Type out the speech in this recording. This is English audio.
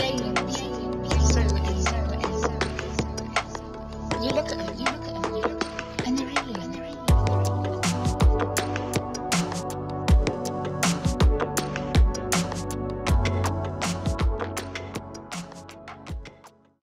you. look at me.